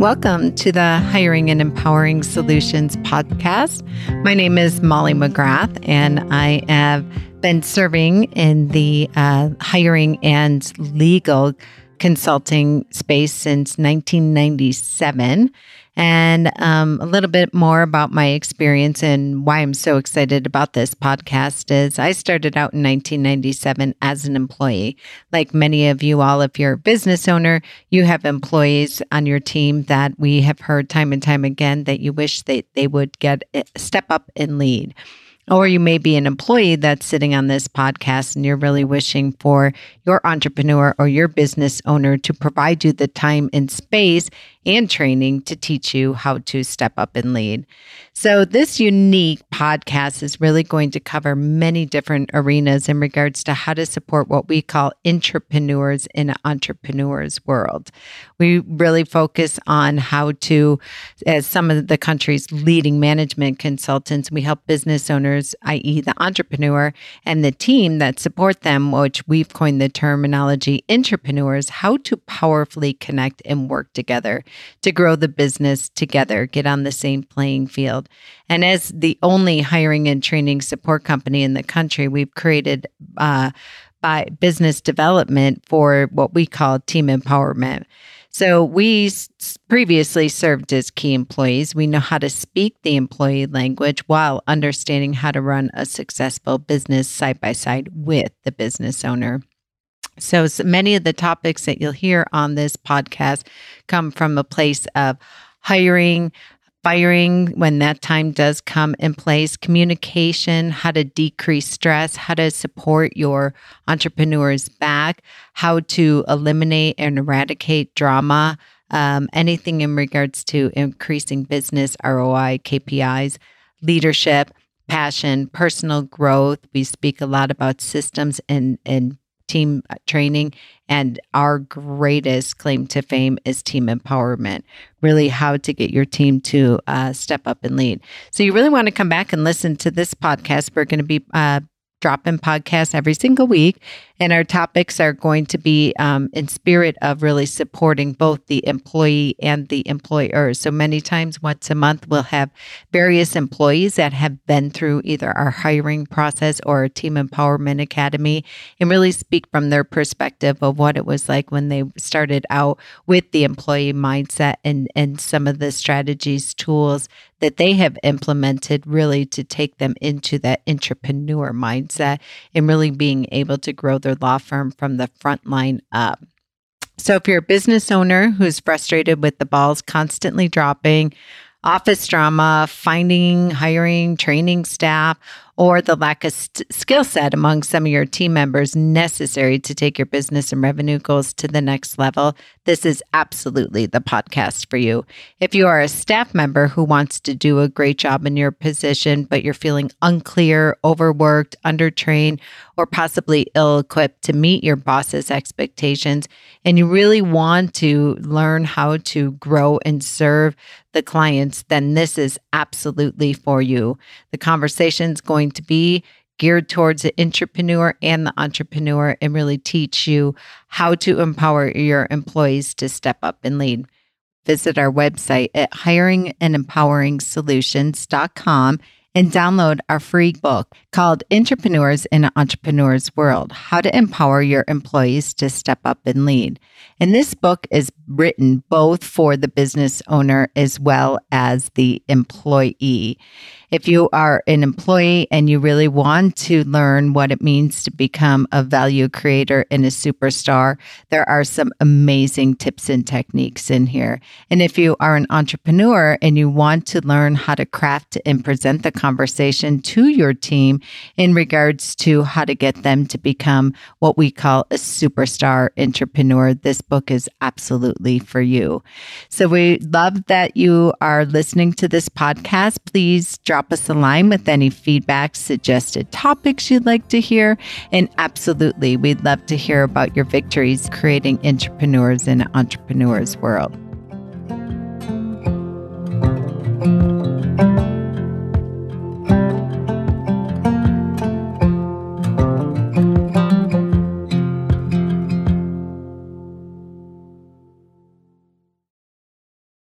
Welcome to the Hiring and Empowering Solutions podcast. My name is Molly McGrath, and I have been serving in the uh, hiring and legal consulting space since 1997 and um, a little bit more about my experience and why I'm so excited about this podcast is I started out in 1997 as an employee. Like many of you all, if you're a business owner, you have employees on your team that we have heard time and time again that you wish that they would get eh, step up and lead. Or you may be an employee that's sitting on this podcast and you're really wishing for your entrepreneur or your business owner to provide you the time and space and training to teach you how to step up and lead. So, this unique podcast is really going to cover many different arenas in regards to how to support what we call intrapreneurs in an entrepreneur's world. We really focus on how to, as some of the country's leading management consultants, we help business owners, i.e., the entrepreneur and the team that support them, which we've coined the terminology intrapreneurs, how to powerfully connect and work together to grow the business together, get on the same playing field. And as the only hiring and training support company in the country, we've created uh, by business development for what we call team empowerment. So we previously served as key employees. We know how to speak the employee language while understanding how to run a successful business side by side with the business owner. So, so many of the topics that you'll hear on this podcast come from a place of hiring, firing when that time does come in place, communication, how to decrease stress, how to support your entrepreneurs back, how to eliminate and eradicate drama, um, anything in regards to increasing business ROI, KPIs, leadership, passion, personal growth. We speak a lot about systems and, and team uh, training. And our greatest claim to fame is team empowerment, really how to get your team to uh, step up and lead. So you really want to come back and listen to this podcast. We're going to be uh, drop in podcasts every single week. And our topics are going to be um, in spirit of really supporting both the employee and the employer. So many times, once a month, we'll have various employees that have been through either our hiring process or a team empowerment academy and really speak from their perspective of what it was like when they started out with the employee mindset and, and some of the strategies, tools that they have implemented really to take them into that intrapreneur mindset and really being able to grow their law firm from the front line up. So, if you're a business owner who's frustrated with the balls constantly dropping, office drama, finding, hiring, training staff, or the lack of st- skill set among some of your team members necessary to take your business and revenue goals to the next level, this is absolutely the podcast for you. If you are a staff member who wants to do a great job in your position, but you're feeling unclear, overworked, undertrained, or possibly ill equipped to meet your boss's expectations, and you really want to learn how to grow and serve the clients, then this is absolutely for you. The conversation is going to be geared towards the entrepreneur and the intrapreneur and really teach you how to empower your employees to step up and lead. Visit our website at hiringandempoweringsolutions.com and download our free book called Intrapreneurs in an Entrepreneur's World How to Empower Your Employees to Step Up and Lead. And this book is written both for the business owner as well as the employee. If you are an employee and you really want to learn what it means to become a value creator and a superstar, there are some amazing tips and techniques in here. And if you are an entrepreneur and you want to learn how to craft and present the conversation to your team in regards to how to get them to become what we call a superstar intrapreneur, this book is absolutely for you. So we love that you are listening to this podcast. Please drop us a line with any feedback, suggested topics you'd like to hear. And absolutely, we'd love to hear about your victories creating intrapreneurs in an entrepreneur's world.